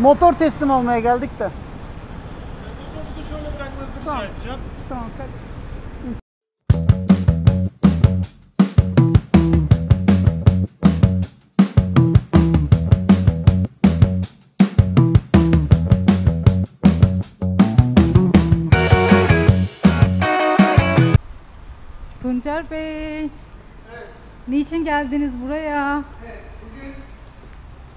Motor teslim almaya geldik de. Motoru şöyle bırakmanızı rica Tamam. edeceğim. Tamam. Tuncer Bey, Evet. niçin geldiniz buraya? Evet, bugün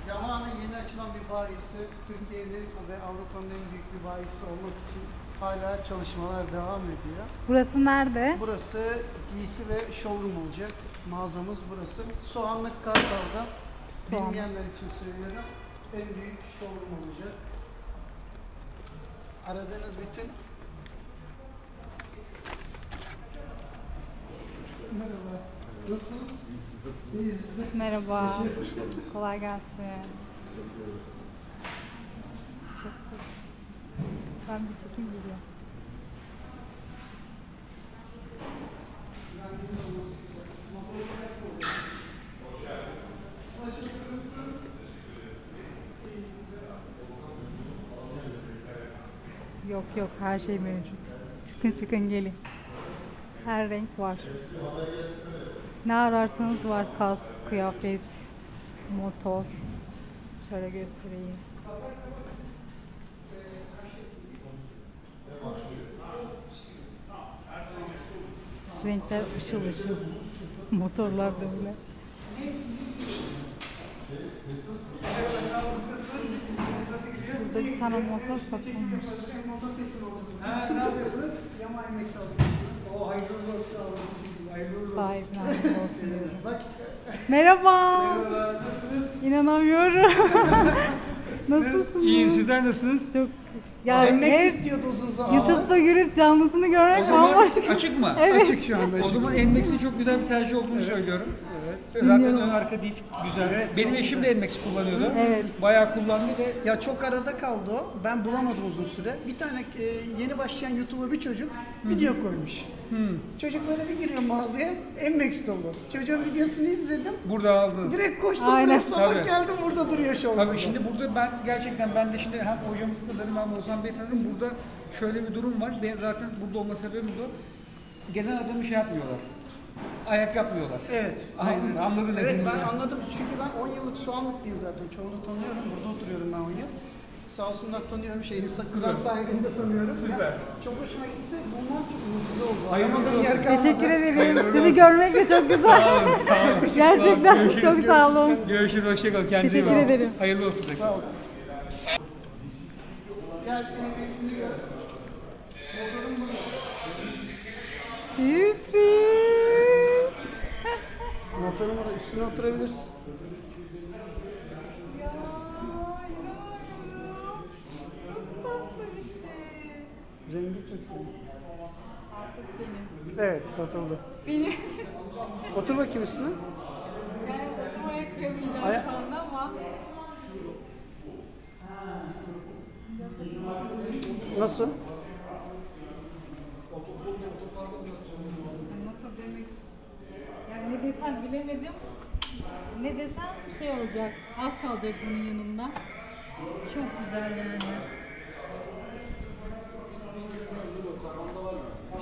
Yamaha'nın yeni açılan bir bayisi, Türkiye'nin ve Avrupa'nın en büyük bir bayisi olmak için hala çalışmalar devam ediyor. Burası nerede? Burası giysi ve showroom olacak. Mağazamız burası. Soğanlık Kartal'da. Soğan. Bilmeyenler için söylüyorum. En büyük showroom olacak. Aradığınız bütün Merhaba. Nasılsınız? İyiyiz biz de. Merhaba. Kolay gelsin. Ben bir çekeyim geliyorum. Yok yok her şey mevcut. Çıkın çıkın gelin. Her renk var. Ne ararsanız var. Kask, kıyafet, motor. Şöyle göstereyim. Renkler ışıl ışıl. Motorlar da öyle. Burada bir tane motor satılmış. Motor teslim oldu. Ha, ne yapıyorsunuz? Yamaha emek sağlık. O hayırlı olsun. Hayırlı olsun. Sahibine hayırlı olsun diyorum. Bak Merhaba. Merhabalar, nasılsınız? İnanamıyorum. Nasılsınız? İyiyim, sizler nasılsınız? Çok ya emek hep istiyordu uzun zaman. YouTube'da görüp canlısını görmek O zaman bambaşka. açık mı? Evet. Açık şu anda. O açık. zaman Nmax'in çok güzel bir tercih olduğunu söylüyorum. Evet. Zaten ön arka disk güzel. Evet, Benim çok eşim de Nmax kullanıyordu. Evet. Bayağı kullandı ve Ya çok arada kaldı o. Ben bulamadım uzun süre. Bir tane e, yeni başlayan YouTube'a bir çocuk video koymuş. Çocuk böyle bir giriyor mağazaya. Emmex dolu. Çocuğun videosunu izledim. burada aldınız. Direkt koştum Aynen. buraya sabah Tabii. geldim burada duruyor şu anda. Tabii şimdi burada ben gerçekten ben de şimdi hem hocamızı tanırım hem Ozan Bey tanırım. Burada şöyle bir durum var. Ben zaten burada olma sebebim de. Gelen adamı şey yapmıyorlar. Ayak yapmıyorlar. Evet. Anladın? Anladın Evet ben ya. anladım. Çünkü ben 10 yıllık soğanlıklıyım zaten. Çoğunu tanıyorum. Burada oturuyorum ben 10 yıl. Sağ olsunlar tanıyorum. Şeyini Sakura sahibini de tanıyorum. Süper. Çok hoşuma gitti. Bunlar çok mucize oldu. Aramadığım yer kalmadı. Teşekkür ederim. Sizi görmek de çok güzel. Sağ olun, sağ olun. Gerçekten Görüşürüz, çok sağ olun. Görüşürüz, hoşçakalın. Kendinize iyi Teşekkür bakın. ederim. Hayırlı olsun. Sağ ol. Gel gör. Motorum burada. Sürpriz. Motorum burada. Üstüne oturabilirsin. Rengi çok iyi. Artık benim. Evet satıldı. Benim. Otur bakayım üstüne. Ben oturmaya kıyamayacağım Aya- şu anda ama. Nasıl? Nasıl demek? Yani ne desem bilemedim. Ne desem şey olacak. Az kalacak bunun yanında. Çok güzel yani.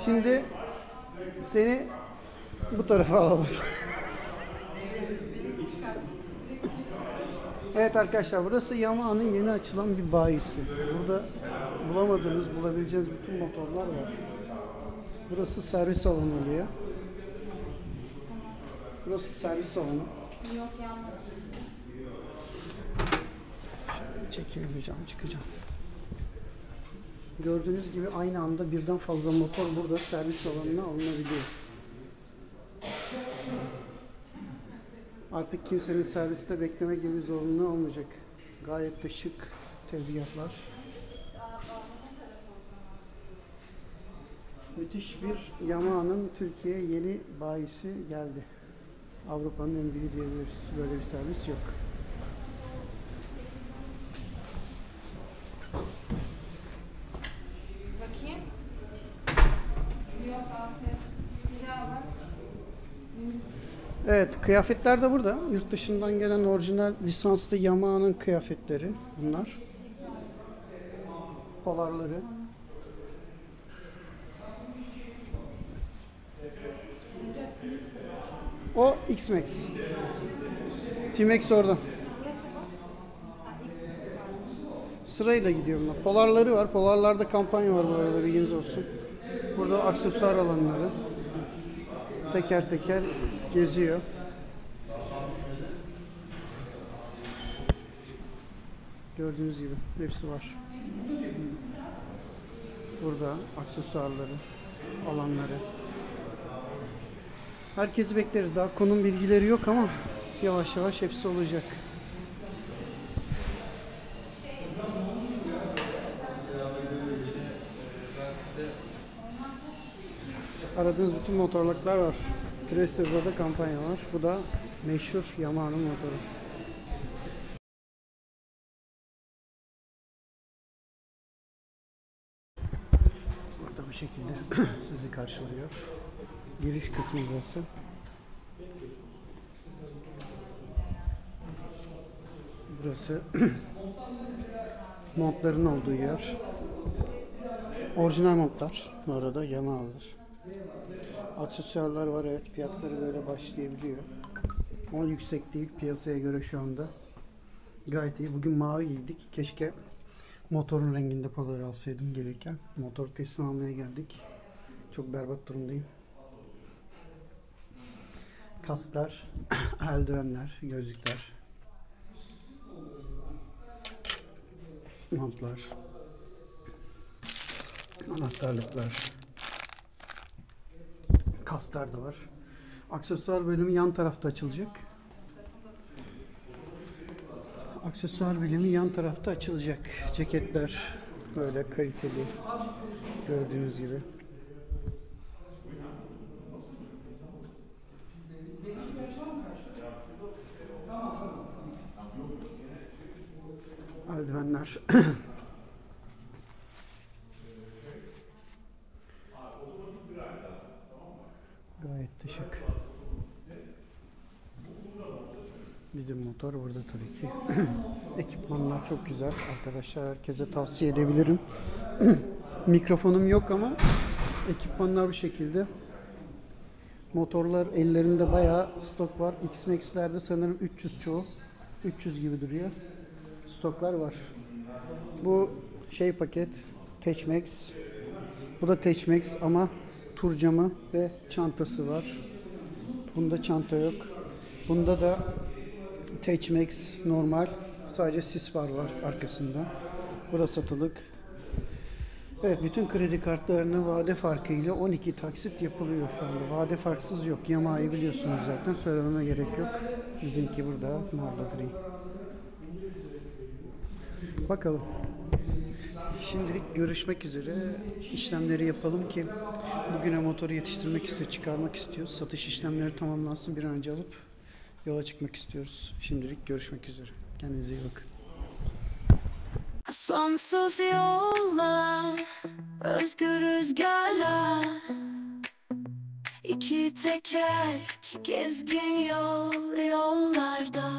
Şimdi seni bu tarafa alalım. Evet arkadaşlar burası Yamaha'nın yeni açılan bir bayisi. Burada bulamadığınız, bulabileceğiniz bütün motorlar var. Burası servis alanı oluyor. Burası servis alanı. Yok. Çekeyim hocam çıkacağım. Gördüğünüz gibi aynı anda birden fazla motor burada servis alanına alınabiliyor. Artık kimsenin serviste bekleme gibi zorunlu olmayacak. Gayet de şık tezgahlar. Müthiş bir Yamaha'nın Türkiye yeni bayisi geldi. Avrupa'nın en büyüğü diyebiliriz. Böyle bir servis yok. Bakayım. Evet, kıyafetler de burada. Yurt dışından gelen orijinal lisanslı Yamaha'nın kıyafetleri bunlar. Polarları. O X-Max. T-Max orada. Sırayla gidiyorum. Polarları var. Polarlarda kampanya var bu arada bilginiz olsun. Burada aksesuar alanları. Teker teker geziyor. Gördüğünüz gibi hepsi var. Burada aksesuarları, alanları. Herkesi bekleriz. Daha konum bilgileri yok ama yavaş yavaş hepsi olacak. Aradığınız bütün motorluklar var. Tracer'da da kampanya var. Bu da meşhur Yamaha'nın motoru. Burada bu şekilde sizi karşılıyor. Giriş kısmı burası. Burası montların olduğu yer. Orijinal montlar bu arada Yamaha'dır. Aksesuarlar var evet fiyatları böyle başlayabiliyor. Ama yüksek değil piyasaya göre şu anda. Gayet iyi. Bugün mavi giydik. Keşke motorun renginde polar alsaydım gelirken. Motor teslim almaya geldik. Çok berbat durumdayım. Kasklar, eldivenler, gözlükler, montlar, anahtarlıklar, kasklar da var. Aksesuar bölümü yan tarafta açılacak. Aksesuar bölümü yan tarafta açılacak. Ceketler böyle kaliteli gördüğünüz gibi. Eldivenler. Gayet şık. Bizim motor burada tabii ki. Ekipmanlar çok güzel. Arkadaşlar herkese tavsiye edebilirim. Mikrofonum yok ama ekipmanlar bu şekilde. Motorlar ellerinde bayağı stok var. X-Max'lerde sanırım 300 çoğu. 300 gibi duruyor. Stoklar var. Bu şey paket Teçmex. Bu da Teçmex ama tur camı ve çantası var. Bunda çanta yok. Bunda da Teçmex normal. Sadece sis var var arkasında. Bu da satılık. Evet bütün kredi kartlarını vade farkıyla 12 taksit yapılıyor şu anda. Vade farksız yok. Yamaha'yı biliyorsunuz zaten. Söylememe gerek yok. Bizimki burada narla gri. Bakalım. Şimdilik görüşmek üzere. İşlemleri yapalım ki bugüne motoru yetiştirmek istiyor, çıkarmak istiyor. Satış işlemleri tamamlansın bir an önce alıp yola çıkmak istiyoruz. Şimdilik görüşmek üzere. Kendinize iyi bakın. Sonsuz yollar, özgür rüzgarlar İki teker, gezgin yol yollarda